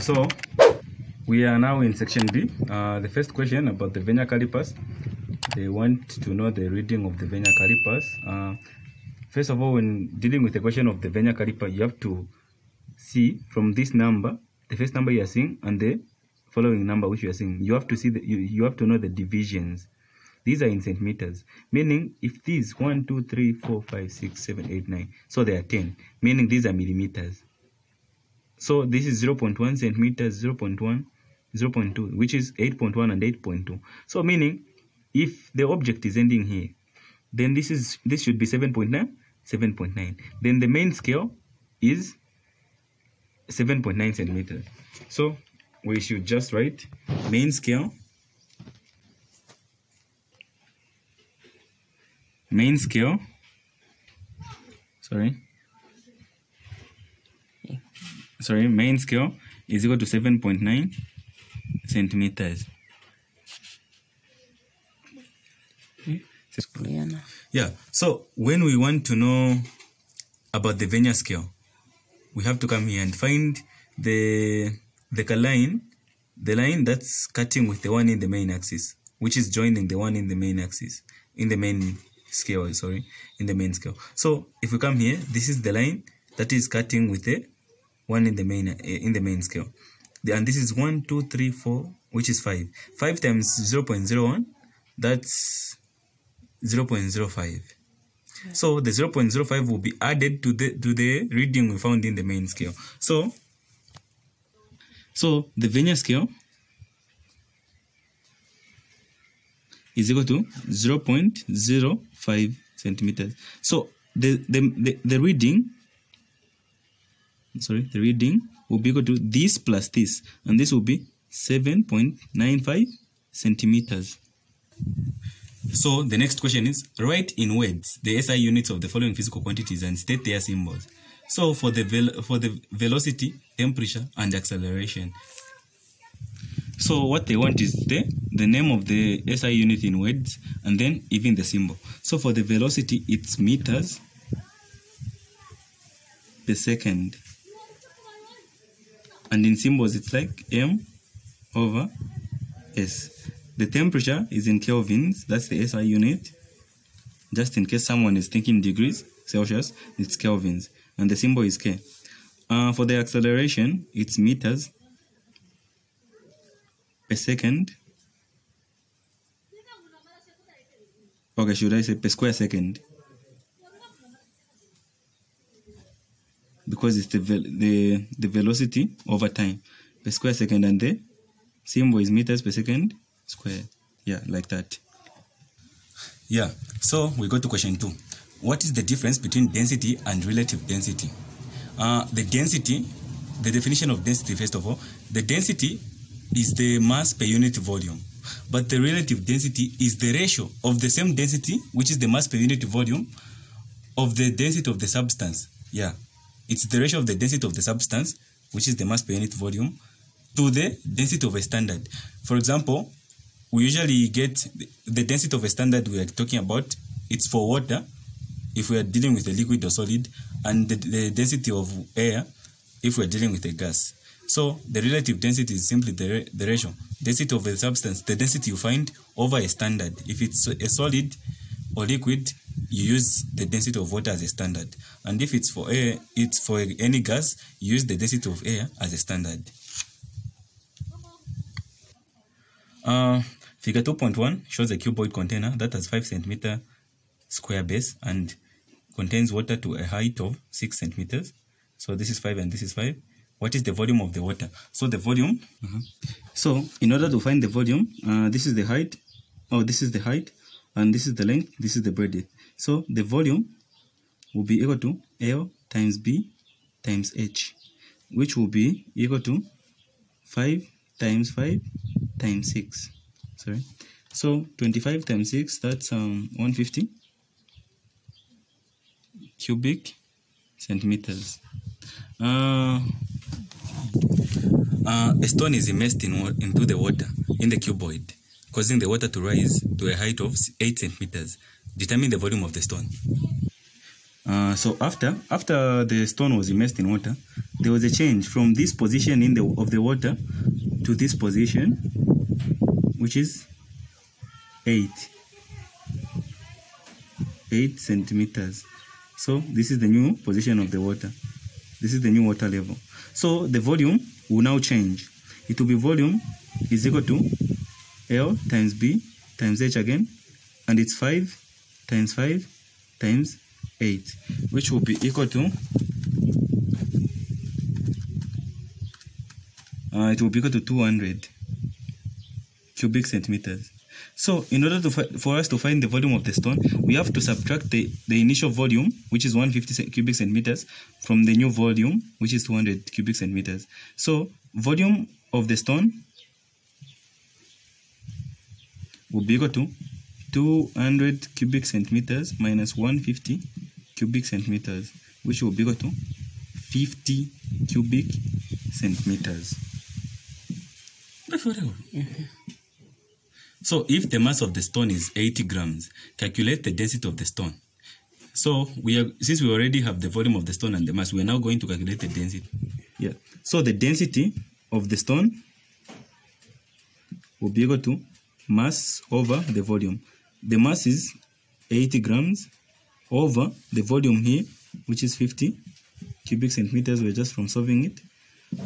So we are now in section B. Uh, the first question about the vernier calipers. They want to know the reading of the vernier calipers. Uh, first of all, when dealing with the question of the vernier caliper, you have to see from this number, the first number you are seeing, and the following number which you are seeing. You have to see the, you, you have to know the divisions. These are in centimeters, meaning if these 1, 2, 3, 4, 5, 6, 7, 8, 9, so they are 10, meaning these are millimeters. So this is 0.1 centimeters, 0.1, 0.2, which is 8.1 and 8.2. So meaning if the object is ending here, then this is this should be 7.9, 7.9. Then the main scale is 7.9 centimeters. So we should just write main scale main scale sorry sorry main scale is equal to 7.9 centimeters. Yeah so when we want to know about the vernier scale we have to come here and find the the line the line that's cutting with the one in the main axis which is joining the one in the main axis in the main scale sorry in the main scale. So if we come here this is the line that is cutting with the one in the main uh, in the main scale. And this is one two three four which is five. Five times 0 0.01 that's 0 0.05 so the 0 0.05 will be added to the to the reading we found in the main scale. So so the vernier scale is equal to 0.05 centimeters. So the, the, the, the reading, sorry, the reading will be equal to this plus this, and this will be 7.95 centimeters. So the next question is write in words the SI units of the following physical quantities and state their symbols. So for the for the velocity, temperature, and acceleration, so what they want is the, the name of the SI unit in words and then even the symbol. So for the velocity, it's meters per second. And in symbols, it's like M over S. The temperature is in kelvins, that's the SI unit. Just in case someone is thinking degrees Celsius, it's kelvins. And the symbol is K. Uh, for the acceleration, it's meters per second. Okay, should I say per square second? Because it's the vel the the velocity over time per square second, and the symbol is meters per second square. Yeah, like that. Yeah. So we go to question two. What is the difference between density and relative density? Uh, the density, the definition of density, first of all, the density is the mass per unit volume. But the relative density is the ratio of the same density, which is the mass per unit volume, of the density of the substance. Yeah. It's the ratio of the density of the substance, which is the mass per unit volume, to the density of a standard. For example, we usually get the density of a standard we are talking about, it's for water, if we are dealing with a liquid or solid, and the, the density of air, if we are dealing with a gas. So the relative density is simply the, the ratio, density of a substance, the density you find over a standard. If it's a solid or liquid, you use the density of water as a standard. And if it's for air, it's for any gas, you use the density of air as a standard. Uh, figure 2.1 shows a cuboid container that has 5 centimeter square base and contains water to a height of 6 centimeters. So this is 5 and this is 5 what is the volume of the water so the volume uh-huh. so in order to find the volume uh, this is the height oh this is the height and this is the length this is the breadth so the volume will be equal to l times b times h which will be equal to 5 times 5 times 6 sorry. So 25 times 6 that's um 150 cubic centimeters. Uh, uh, a stone is immersed in, into the water in the cuboid, causing the water to rise to a height of 8 centimeters. Determine the volume of the stone. Uh, so after after the stone was immersed in water, there was a change from this position in the of the water to this position, which is eight eight centimeters. So this is the new position of the water. This is the new water level. So the volume will now change. It will be volume is equal to L times B times H again, and it's 5 times 5 times 8, which will be equal to, uh, it will be equal to 200 cubic centimeters. So in order to for us to find the volume of the stone, we have to subtract the, the initial volume, which is 150 cubic centimeters, from the new volume, which is 200 cubic centimeters. So volume of the stone will be equal to 200 cubic centimeters minus 150 cubic centimeters, which will be equal to 50 cubic centimeters. So if the mass of the stone is 80 grams, calculate the density of the stone. So we are since we already have the volume of the stone and the mass, we are now going to calculate the density. Yeah. So the density of the stone will be equal to mass over the volume. The mass is 80 grams over the volume here, which is 50 cubic centimeters. We're just from solving it.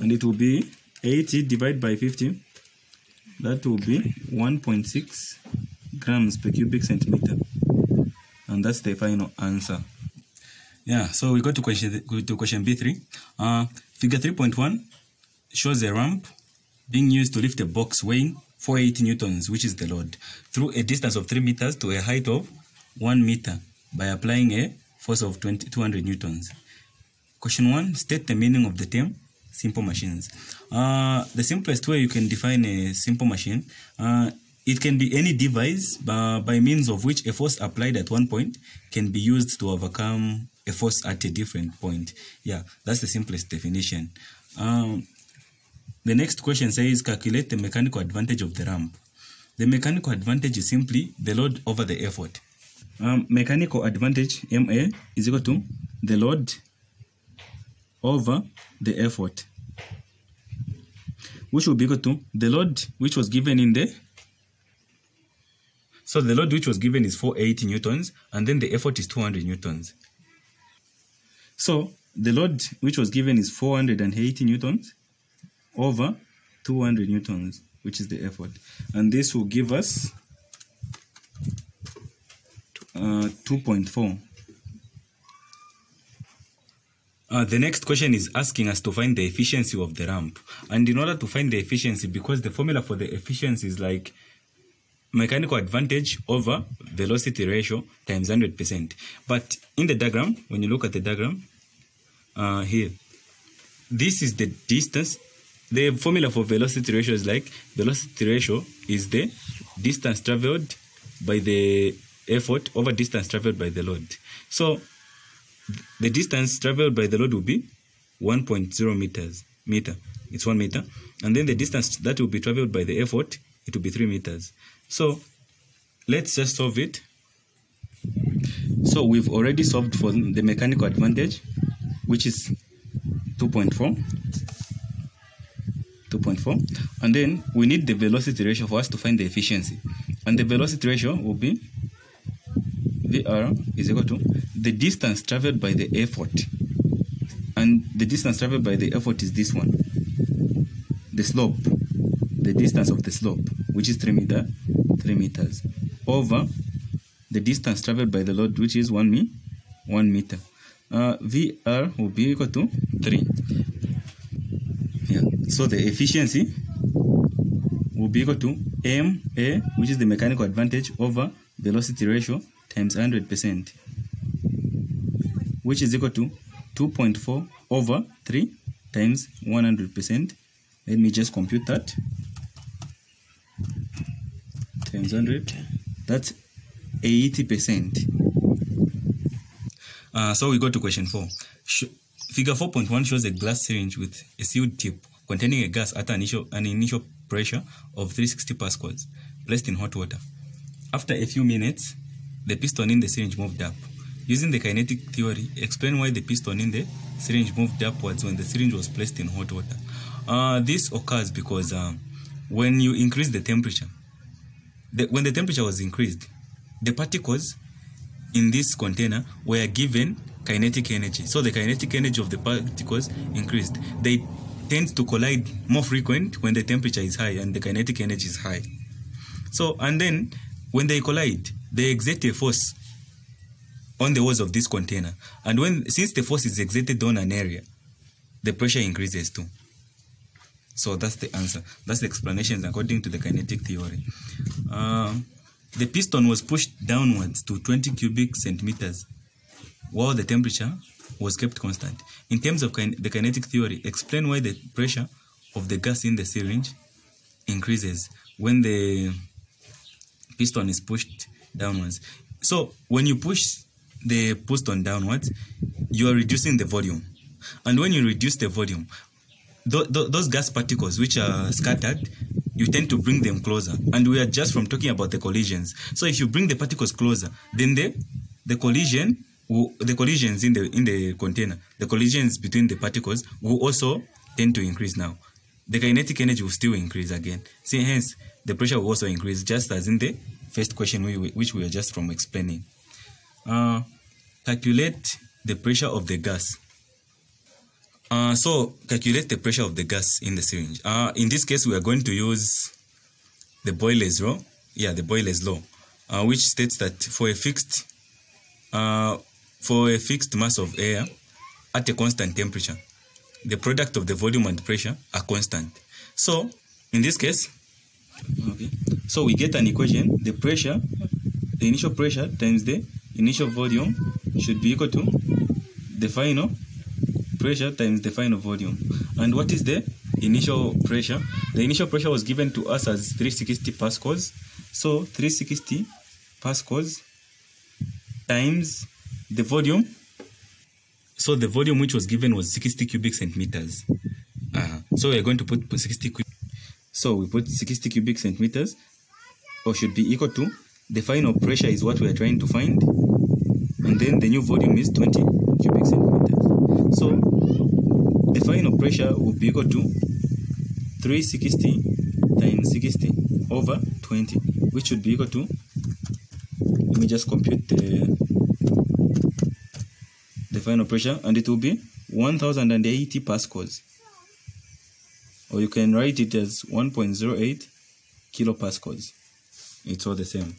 And it will be 80 divided by 50. That will be 1.6 grams per cubic centimeter. And that's the final answer. Yeah, so we go to question to question B3. Uh, figure 3.1 shows a ramp being used to lift a box weighing 480 newtons, which is the load, through a distance of 3 meters to a height of 1 meter by applying a force of 20, 200 newtons. Question 1, state the meaning of the term simple machines. Uh, the simplest way you can define a simple machine, uh, it can be any device by, by means of which a force applied at one point can be used to overcome a force at a different point. Yeah, that's the simplest definition. Um, the next question says calculate the mechanical advantage of the ramp. The mechanical advantage is simply the load over the effort. Um, mechanical advantage, MA, is equal to the load over the effort, which will be equal to the load which was given in the so the load which was given is 480 newtons, and then the effort is 200 newtons. So the load which was given is 480 newtons over 200 newtons, which is the effort. And this will give us uh, 2.4. Uh, the next question is asking us to find the efficiency of the ramp. And in order to find the efficiency, because the formula for the efficiency is like mechanical advantage over velocity ratio times 100%. But in the diagram, when you look at the diagram uh, here, this is the distance. The formula for velocity ratio is like velocity ratio is the distance traveled by the effort over distance traveled by the load. So the distance traveled by the load will be 1.0 meters meter. It's one meter. And then the distance that will be traveled by the effort it will be three meters. So let's just solve it. So we've already solved for the mechanical advantage which is 2.4 2.4 and then we need the velocity ratio for us to find the efficiency and the velocity ratio will be VR is equal to the distance traveled by the effort. And the distance traveled by the effort is this one. The slope, the distance of the slope, which is 3 meter, 3 meters, over the distance traveled by the load, which is 1 me, 1 meter. Uh, VR will be equal to 3. So the efficiency will be equal to MA, which is the mechanical advantage, over velocity ratio times 100%, which is equal to 2.4 over 3 times 100%. Let me just compute that. Times 100, that's 80%. Uh, so we go to question 4. Sh figure 4.1 shows a glass syringe with a sealed tip containing a gas at an initial, an initial pressure of 360 pascals placed in hot water. After a few minutes, the piston in the syringe moved up. using the kinetic theory, explain why the piston in the syringe moved upwards when the syringe was placed in hot water. Uh, this occurs because uh, when you increase the temperature, the, when the temperature was increased, the particles in this container were given kinetic energy. So the kinetic energy of the particles increased. They tend to collide more frequent when the temperature is high and the kinetic energy is high. So, and then when they collide, they exert a force on the walls of this container. And when since the force is exerted on an area, the pressure increases too. So that's the answer. That's the explanation according to the kinetic theory. Uh, the piston was pushed downwards to 20 cubic centimeters while the temperature was kept constant. In terms of kin the kinetic theory, explain why the pressure of the gas in the syringe increases when the piston is pushed downwards. So when you push the piston downwards, you are reducing the volume. And when you reduce the volume, th th those gas particles which are scattered, you tend to bring them closer. And we are just from talking about the collisions. So if you bring the particles closer, then the the collision the collisions in the in the container, the collisions between the particles will also tend to increase now. The kinetic energy will still increase again. See, hence the pressure will also increase, just as in the first question we, which we were just from explaining. Uh, calculate the pressure of the gas. Uh, so calculate the pressure of the gas in the syringe. Uh, in this case, we are going to use the Boyle's law. Yeah, the Boyle's law, uh, which states that for a fixed uh, for a fixed mass of air at a constant temperature, the product of the volume and pressure are constant. So in this case, okay, so we get an equation. The pressure, the initial pressure times the initial volume should be equal to the final pressure times the final volume. And what is the initial pressure? The initial pressure was given to us as 360 pascals. So 360 pascals times the volume. So the volume which was given was 60 cubic centimeters. Uh, so we're going to put 60 cubic. So we put 60 cubic centimeters, or should be equal to the final pressure is what we are trying to find, and then the new volume is 20 cubic centimeters. So the final pressure will be equal to 360 times 60 over 20, which should be equal to, let me just compute the final pressure, and it will be 1080 pascals. Or you can write it as 1.08 kilopascals. It's all the same.